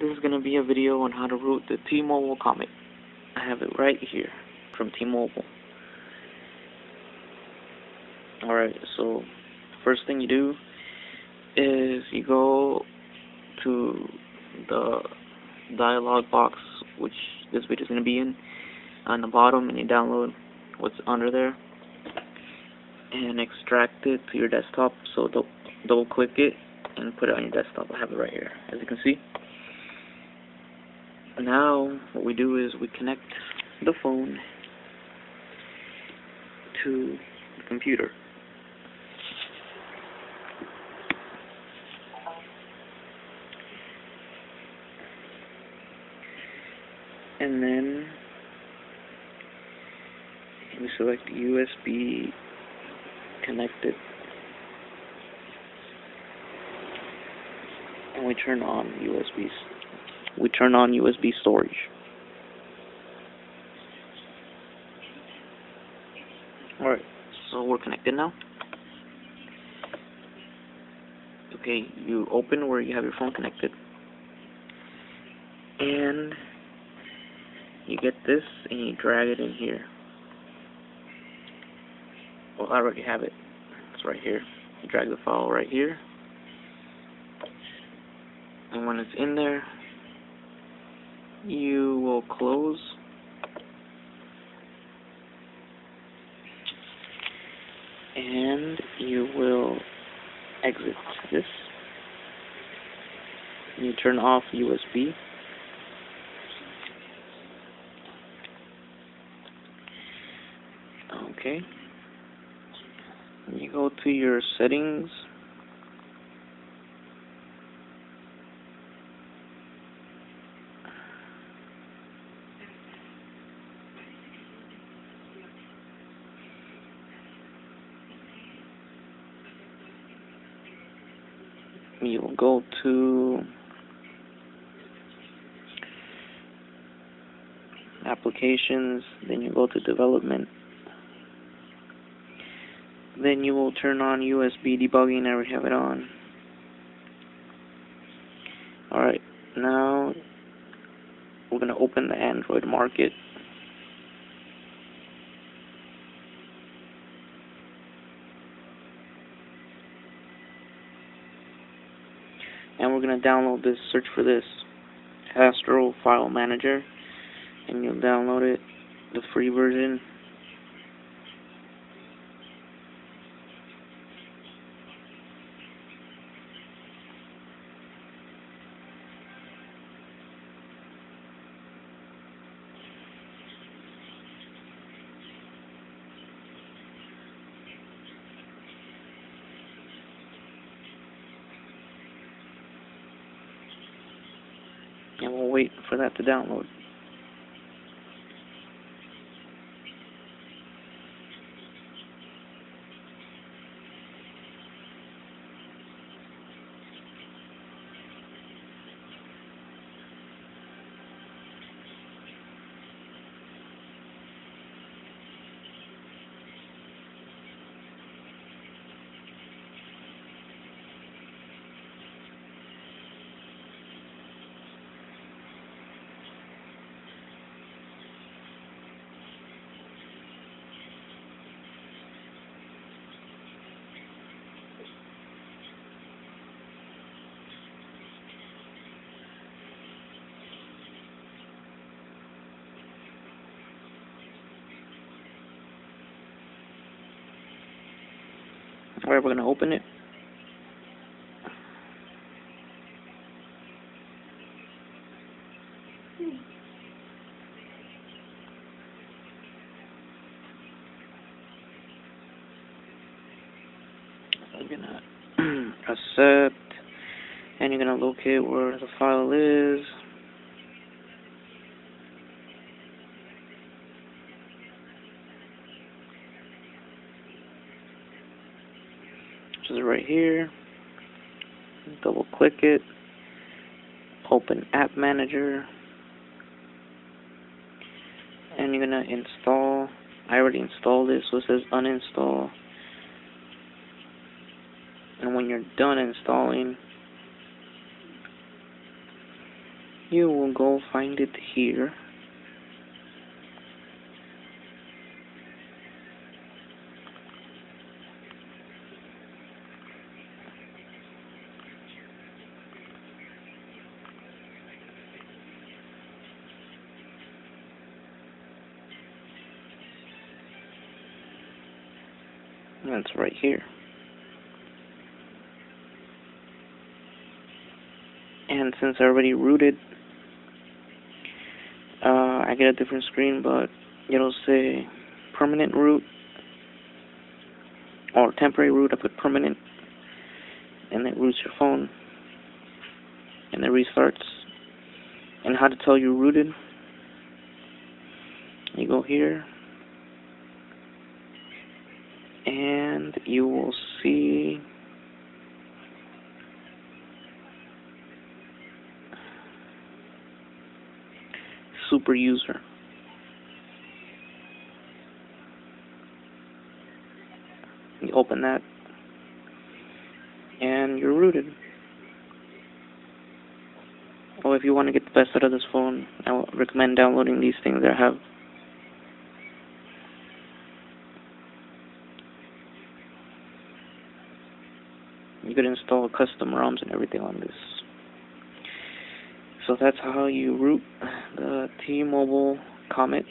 this is going to be a video on how to root the T-Mobile Comet. I have it right here from T-Mobile. Alright, so first thing you do is you go to the dialog box, which this video is going to be in, on the bottom, and you download what's under there, and extract it to your desktop. So double click it and put it on your desktop. I have it right here, as you can see. Now, what we do is we connect the phone to the computer. And then we select USB connected and we turn on USB we turn on USB storage. Alright so we're connected now? Okay you open where you have your phone connected. And you get this and you drag it in here. Well I already have it. It's right here. You drag the file right here. And when it's in there you will close. And you will exit this. You turn off USB okay. You go to your settings you will go to applications then you go to development. Then you will turn on USB debugging I already have it on. Alright now we're going to open the Android market and we're going to download this search for this Astro file manager. And you'll download it the free version and we'll wait for that to download. Alright, we're going to open it. I'm gonna accept, and you're gonna locate where the file is. Which is right here. Double click it. Open App Manager. And you're going to install. I already installed it, so it says uninstall. And when you're done installing, you will go find it here. That's right here. And since I already rooted, uh, I get a different screen, but it'll say permanent root or temporary root. I put permanent, and it roots your phone, and it restarts. And how to tell you rooted? You go here, and you will see super user. You open that and you're rooted. Oh, if you want to get the best out of this phone, I recommend downloading these things that have you could install custom ROMs and everything on this. So that's how you root the T-Mobile Comet